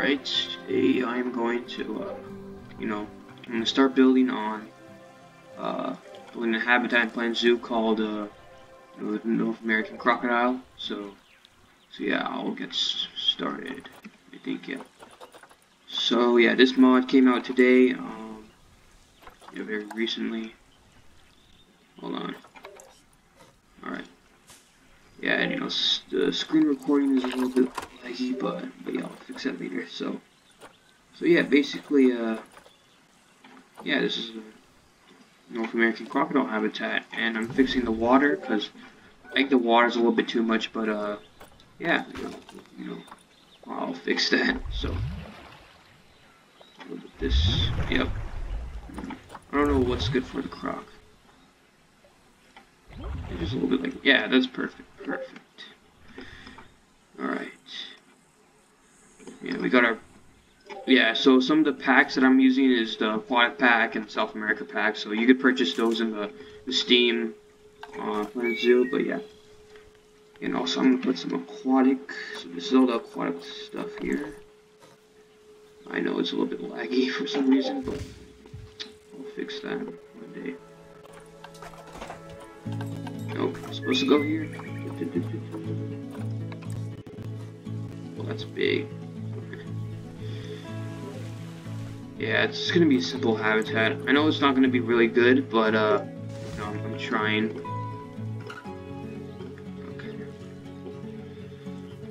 Alright, today I'm going to, uh, you know, I'm going to start building on, uh, building a habitat plan zoo called, uh, the North American Crocodile, so, so yeah, I'll get started, I think, yeah. So, yeah, this mod came out today, um, yeah, very recently. Hold on. Alright. Yeah, and, you know, the screen recording is a little bit laggy, but, but yeah, that later. So, so yeah, basically, uh, yeah, this is North American crocodile habitat, and I'm fixing the water, because I think the water's a little bit too much, but, uh, yeah, you know, you know I'll fix that, so, this, yep, I don't know what's good for the croc. Just a little bit like, yeah, that's perfect, perfect. Alright. Yeah, we got our, yeah, so some of the packs that I'm using is the Aquatic Pack and South America Pack, so you could purchase those in the, the Steam uh, Planet Zoo, but yeah. And also I'm going to put some aquatic, so this is all the aquatic stuff here. I know it's a little bit laggy for some reason, but I'll fix that one day. Nope, I'm supposed to go here. Well, that's big. Yeah, it's gonna be a simple habitat. I know it's not gonna be really good, but uh, I'm, I'm trying. Okay.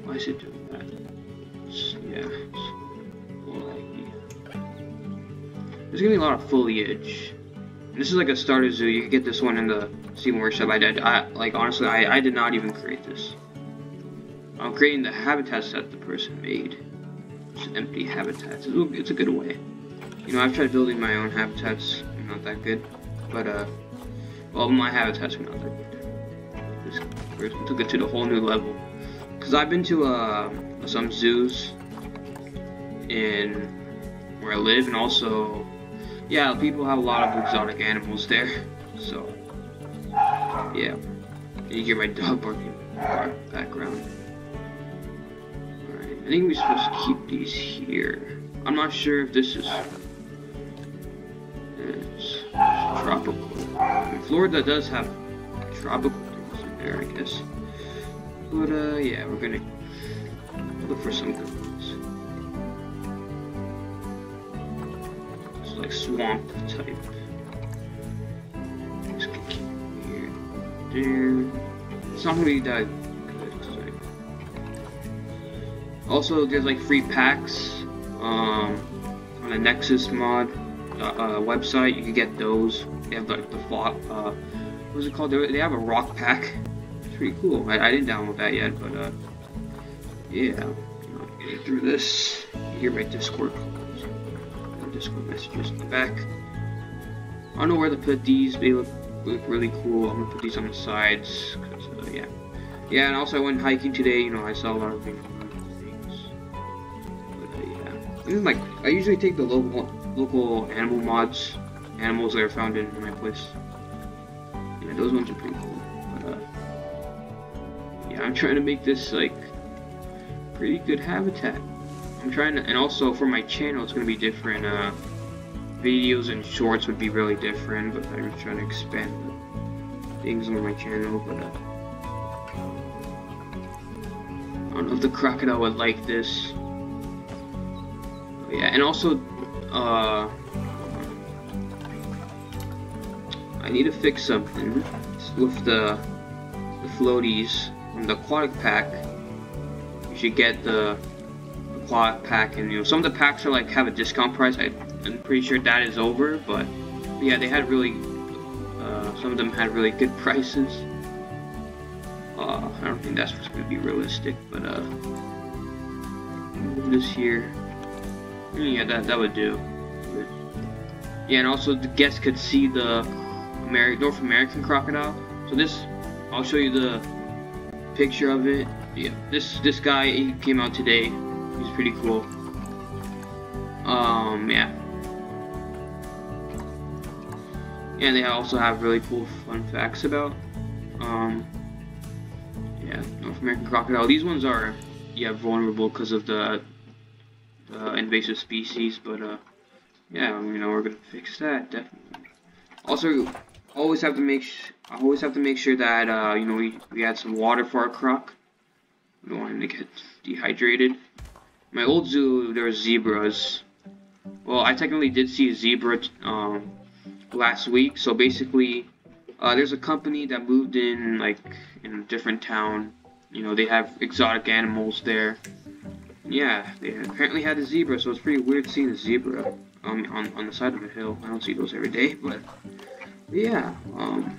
Why is it doing that? It's, yeah. It's There's gonna be a lot of foliage. This is like a starter zoo. You can get this one in the Steam Workshop. I did. I like honestly, I I did not even create this. I'm creating the habitats that the person made. Just empty habitats. It's a good way. You know, I've tried building my own habitats. not that good, but uh, well, my habitats are not that good. Person took it to the whole new level. Cause I've been to uh some zoos in where I live, and also yeah, people have a lot of exotic animals there. So, yeah. You hear my dog barking background. Alright, I think we're supposed to keep these here. I'm not sure if this is... It's tropical. Florida does have tropical things in there, I guess. But, uh, yeah, we're gonna look for some good like swamp type. Just keep here. There. It's. Also, there's like free packs um, on the Nexus mod uh, uh, website. You can get those. They have like the. Uh, what's it called? They have a rock pack. It's pretty cool. I, I didn't download that yet, but uh, yeah. Get through this. Hear my Discord Discord messages in the back. I don't know where to put these. They look, look really cool. I'm gonna put these on the sides. Cause, uh, yeah. Yeah, and also I went hiking today. You know, I saw a lot of things. But, uh, yeah. This is like, I usually take the local local animal mods, animals that are found in my place. Yeah, those ones are pretty cool. But, uh, yeah, I'm trying to make this, like, pretty good habitat. I'm trying to, and also for my channel, it's going to be different. Uh, videos and shorts would be really different, but I'm just trying to expand things on my channel. But uh, I don't know if the crocodile would like this. Yeah, and also, uh, I need to fix something with the the floaties from the aquatic pack. You should get the aquatic pack, and you know some of the packs are like have a discount price. I, am pretty sure that is over, but yeah, they had really uh, some of them had really good prices. Uh, I don't think that's what's going to be realistic, but uh, this here, yeah, that that would do. Yeah, and also the guests could see the Ameri North American crocodile. So this, I'll show you the picture of it. Yeah, this this guy he came out today. He's pretty cool. Um, yeah. And they also have really cool fun facts about, um, yeah, North American crocodile. These ones are, yeah, vulnerable because of the, uh, invasive species, but uh, yeah, you know, we're gonna fix that definitely. Also, always have to make I always have to make sure that uh, you know we we add some water for our croc. We don't want him to get dehydrated. My old zoo, there were zebras. Well, I technically did see a zebra um, last week. So basically, uh, there's a company that moved in like in a different town. You know, they have exotic animals there. Yeah, they apparently had a zebra, so it's pretty weird seeing a zebra um, on on the side of a hill. I don't see those every day, but yeah, um,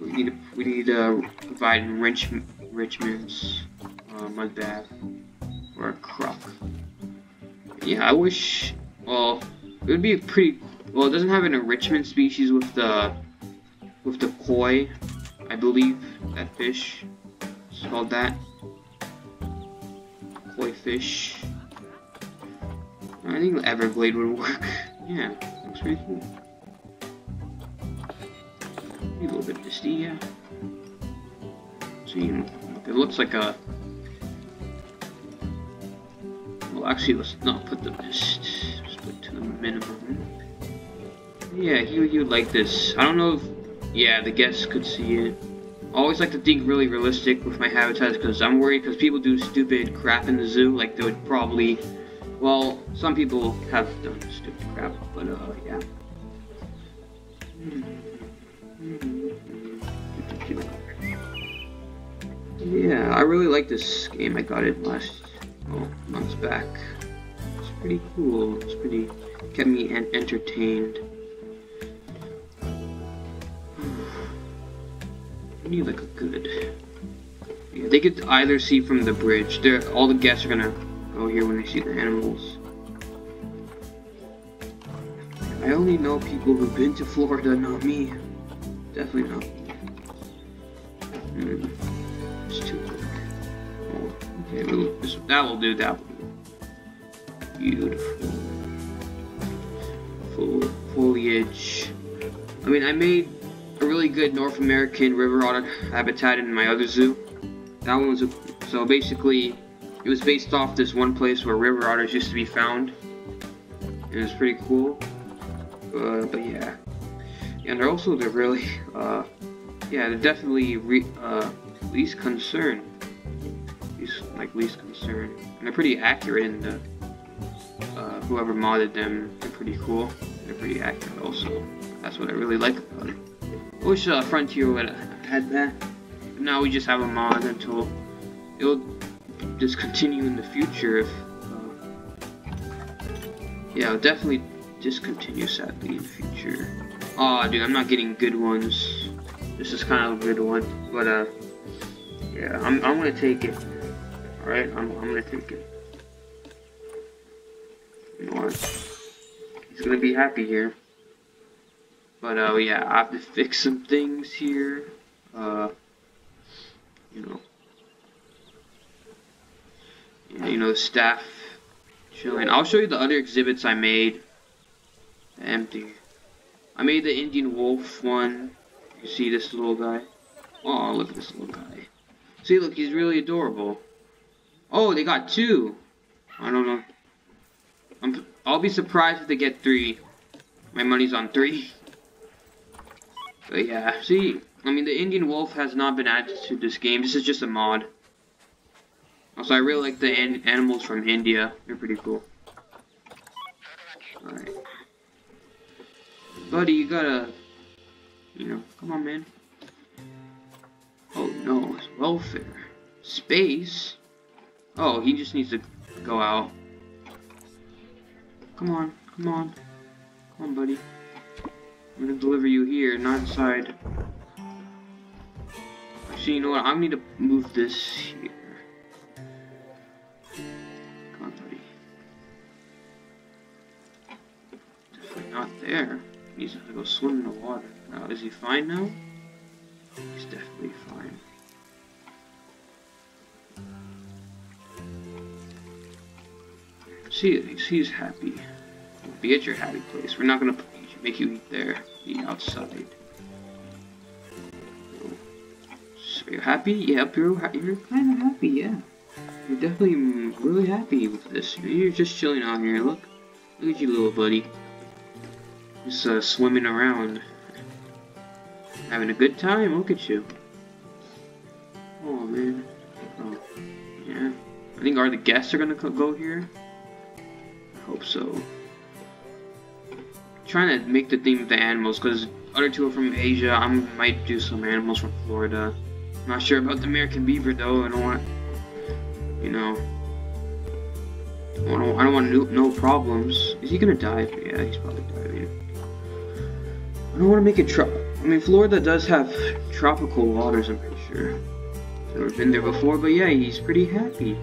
we need to, we need to provide enrich, enrichments, uh, mud bath, or a croc. Yeah, I wish. Well, it would be pretty. Well, it doesn't have an enrichment species with the with the koi, I believe that fish. It's called that. Koi fish. I think Everglade would work. yeah, looks pretty cool. Maybe a little bit misty, yeah. See, it looks like a. Well, actually, let's not put the mist. Just put to the minimum. Yeah, he, he would like this. I don't know if. Yeah, the guests could see it. I always like to think really realistic with my habitats because I'm worried because people do stupid crap in the zoo. Like, they would probably. Well, some people have done stupid crap, but uh, yeah. Yeah, I really like this game. I got it last oh, months back. It's pretty cool. It's pretty kept me en entertained. I need like a good. Yeah, they could either see from the bridge. They're, all the guests are gonna go here when they see the animals. I only know people who've been to Florida, not me. Definitely not. Mm. It's too quick. Oh, okay, we'll, this, that will do, that. Beautiful. Full foliage. I mean, I made a really good North American river otter habitat in my other zoo. That one was, a, so basically, it was based off this one place where river otters used to be found. It was pretty cool. Uh, but yeah. And they're also they're really uh, yeah they're definitely uh, least concern. Least, like least concern. And they're pretty accurate in the uh, whoever modded them they're pretty cool. They're pretty accurate also. That's what I really like about it. I wish uh, Frontier would have had that. Now we just have a mod until it'll discontinue in the future if uh, yeah it'll definitely discontinue sadly in future Oh, dude, I'm not getting good ones. This is kind of a good one, but uh, yeah, I'm I'm gonna take it. All right, I'm I'm gonna take it. You know what? He's gonna be happy here. But uh, yeah, I have to fix some things here. Uh, you know. You know, the staff chilling. I'll show you the other exhibits I made. Empty. I made the Indian wolf one. You see this little guy? Oh, look at this little guy. See, look, he's really adorable. Oh, they got two. I don't know. I'm, I'll be surprised if they get three. My money's on three. But yeah, see, I mean, the Indian wolf has not been added to this game. This is just a mod. Also, I really like the an animals from India. They're pretty cool. Alright. Buddy, you gotta... You know, come on, man. Oh, no, it's welfare. Space? Oh, he just needs to go out. Come on, come on. Come on, buddy. I'm gonna deliver you here, not inside. Actually, you know what? I need to move this here. Not there. He's gonna go swim in the water. Now, is he fine now? He's definitely fine. See, he's happy. Be at your happy place. We're not gonna make you eat there. Eat outside. So you're happy? Yep, you're, you're kind of happy, yeah. you're definitely really happy with this. You're just chilling out here. Look, look at you, little buddy. Just uh, swimming around, having a good time. Look at you. Oh man. Oh, yeah. I think are the guests are gonna go here. I hope so. trying to make the theme of the animals because other two are from Asia. I might do some animals from Florida. Not sure about the American beaver though. I don't want, you know, I don't, want no, no problems. Is he gonna die? Yeah, he's probably diving. I don't want to make it trop. I mean, Florida does have tropical waters. I'm pretty sure. I've never been there before, but yeah, he's pretty happy.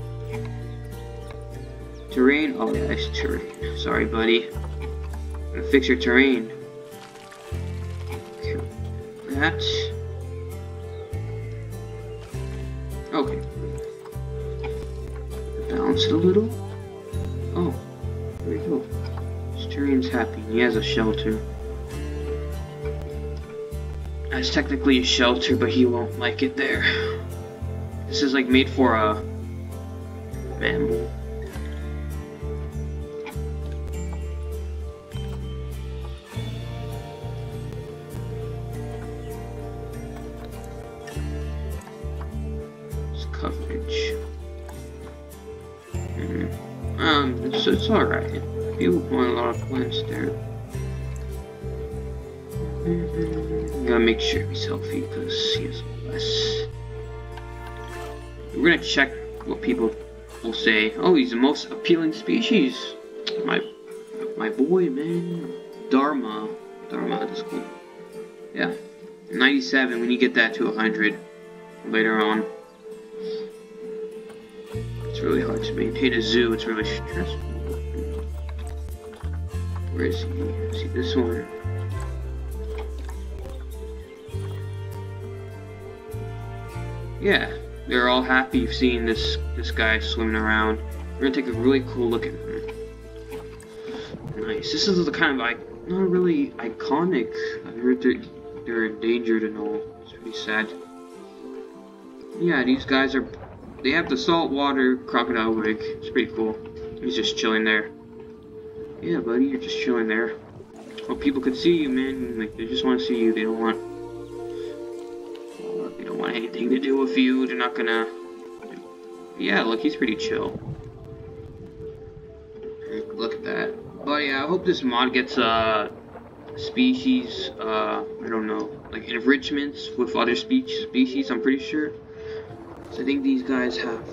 Terrain. Oh yeah, it's terrain. Sorry, buddy. I'm gonna fix your terrain. That. Okay. Balance it a little. Oh, there we go. Terrain's happy. He has a shelter. That's technically a shelter, but he won't like it there. This is like made for a mammal. Mm-hmm. Um, so it's alright. People want a lot of plants there. Mm-hmm. Gotta make sure he's healthy because he has less. We're gonna check what people will say. Oh, he's the most appealing species. My my boy, man. Dharma. Dharma, that's cool. Yeah. 97, when you get that to 100 later on. It's really hard to maintain a zoo, it's really stressful. Where is he? See this one? Yeah, they're all happy seeing this this guy swimming around. We're gonna take a really cool look at him. Nice. This is the kind of like not really iconic. I heard they're they're endangered and all. It's pretty sad. Yeah, these guys are. They have the saltwater crocodile wig. It's pretty cool. He's just chilling there. Yeah, buddy, you're just chilling there. Well, people could see you, man. Like, they just want to see you. They don't want... They don't want anything to do with you. They're not gonna... Yeah, look, he's pretty chill. Look at that. But yeah, I hope this mod gets, uh... Species, uh... I don't know. Like, enrichments with other speech species, I'm pretty sure. So I think these guys have...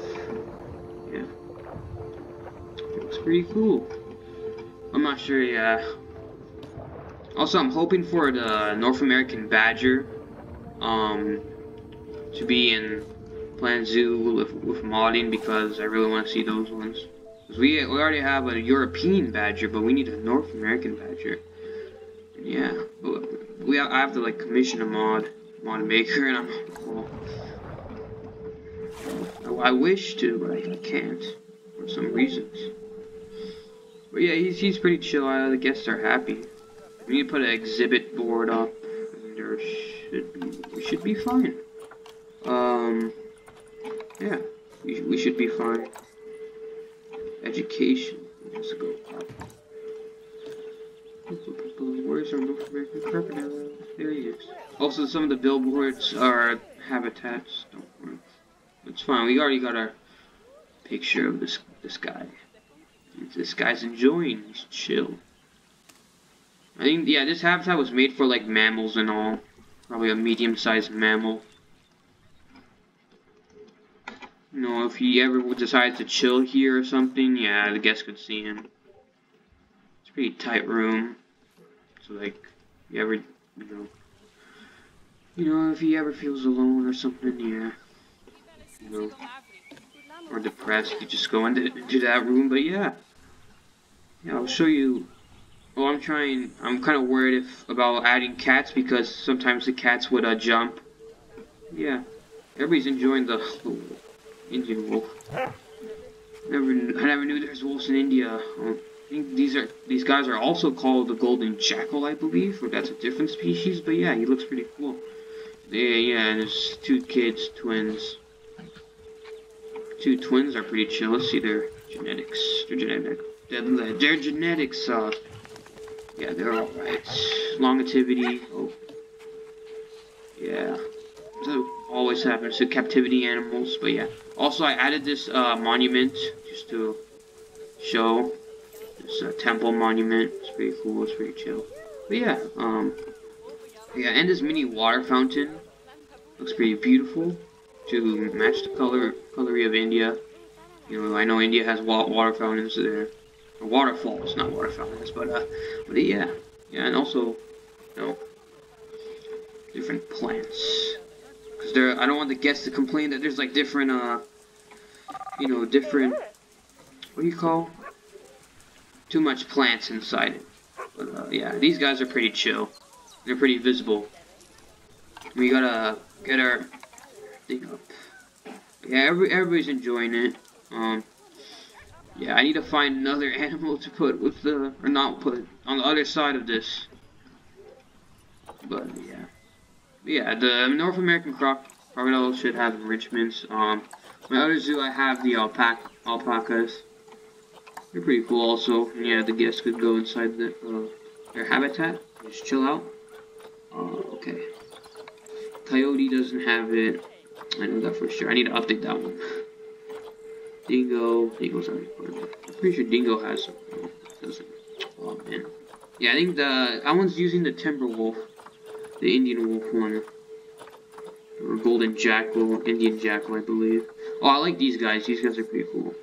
Yeah. It's pretty cool. I'm not sure, yeah. Also, I'm hoping for the North American Badger um, to be in Plan Zoo with, with modding because I really want to see those ones. Cause we, we already have a European Badger, but we need a North American Badger. Yeah, we have, I have to like commission a mod, mod maker, and I'm well, I wish to, but I can't for some reasons. But yeah, he's, he's pretty chill. Uh, the guests are happy. We need to put an exhibit board up. and There should be, we should be fine. Um, yeah, we, we should be fine. Education. Let's go Where's our North American crocodile? There he is. Also, some of the billboards are habitats. Don't worry. It's fine. We already got our picture of this this guy. This guy's enjoying. He's chill. I think, yeah, this habitat was made for, like, mammals and all. Probably a medium-sized mammal. You know, if he ever decides to chill here or something, yeah, the guests could see him. It's a pretty tight room. So, like, you ever, you know, you know, if he ever feels alone or something, yeah, you know, or depressed, you just go into, into that room, but yeah. Yeah, I'll show you. Well, I'm trying. I'm kind of worried if about adding cats because sometimes the cats would uh, jump. Yeah, everybody's enjoying the Indian wolf. Never, I never knew there's wolves in India. I think these are these guys are also called the golden jackal, I believe, or that's a different species. But yeah, he looks pretty cool. Yeah, yeah, and there's two kids, twins. two twins are pretty chill. Let's see their genetics. Their genetic. Their, their genetics, uh, yeah, they're alright. Longevity, oh. Yeah. So always happens to captivity animals, but yeah. Also, I added this uh, monument just to show this uh, temple monument. It's pretty cool. It's pretty chill. But yeah, um, yeah, and this mini water fountain looks pretty beautiful to match the color colory of India. You know, I know India has water fountains there, or waterfalls, not water fountains, but uh, but yeah, yeah, and also, you know, different plants. There, I don't want the guests to complain that there's like different, uh, you know, different, what do you call? Too much plants inside it. But uh, yeah, these guys are pretty chill. They're pretty visible. We gotta get our thing up. Yeah, every, everybody's enjoying it. Um, yeah, I need to find another animal to put with the, or not put, on the other side of this. But yeah. Yeah, the North American croc crocodile should have enrichments. Um, my other zoo, I have the alpaca alpacas. They're pretty cool also. Yeah, the guests could go inside the, uh, their habitat. Just chill out. Uh, okay. Coyote doesn't have it. I know that for sure. I need to update that one. Dingo. Dingo's part of. I'm pretty sure Dingo has some. Doesn't. Oh, man. Yeah, I think the... That one's using the Timber Wolf. The Indian Wolf one. Or Golden Jackal. Indian Jackal, I believe. Oh, I like these guys. These guys are pretty cool.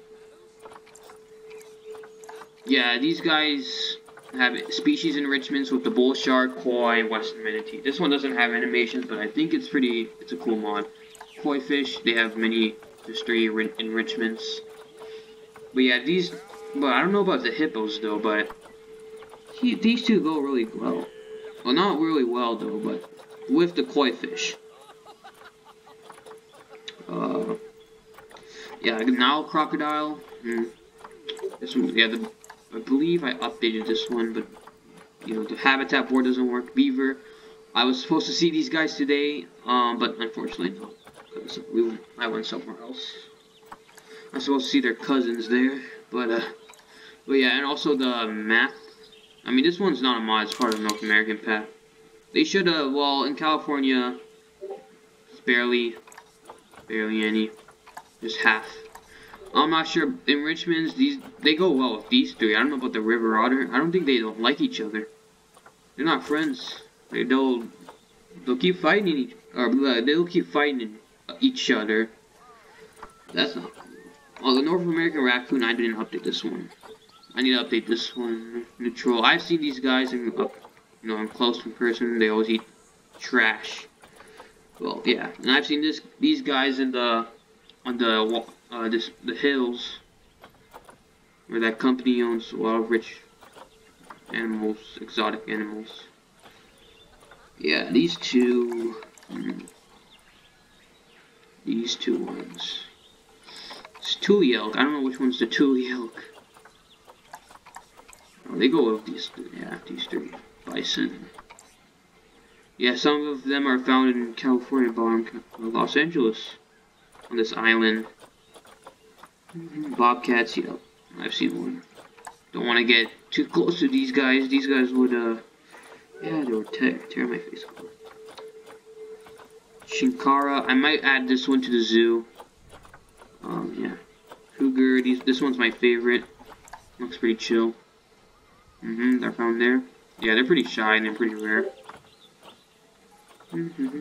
Yeah, these guys have species enrichments with the bull shark, koi, western manatee. This one doesn't have animations, but I think it's pretty, it's a cool mod. Koi fish, they have many history enrichments. But yeah, these, but I don't know about the hippos though, but he, these two go really well. Well, not really well though, but with the koi fish. Uh, yeah, Nile crocodile. Hmm. This one, yeah, the I believe I updated this one, but you know the habitat board doesn't work. Beaver. I was supposed to see these guys today, um, but unfortunately no, we I went somewhere else. I'm supposed to see their cousins there, but uh, but yeah, and also the map. I mean, this one's not a mod; it's part of the North American Pack. They should have. Well, in California, it's barely, barely any, just half. I'm not sure. Enrichments, these they go well with these three. I don't know about the river otter. I don't think they don't like each other. They're not friends. They, don't. they'll keep fighting each or uh, they'll keep fighting each other. That's not. Oh, the North American raccoon. I didn't update this one. I need to update this one. Neutral. I've seen these guys in up, you know, in close in person. They always eat trash. Well, yeah, and I've seen this these guys in the on the uh, this the hills where that company owns a lot of rich animals, exotic animals. Yeah, these two, hmm, these two ones. It's two elk. I don't know which one's the two elk. They go with these, yeah, these three. Bison. Yeah, some of them are found in California, but Los Angeles, on this island. Bobcats, yeah, I've seen one. Don't want to get too close to these guys. These guys would, uh, yeah, they would tear, tear my face off. Chinkara, I might add this one to the zoo. Um, yeah. Cougar, these, this one's my favorite. Looks pretty chill. Mm-hmm, they're found there. Yeah, they're pretty shy and they're pretty rare. Mm -hmm.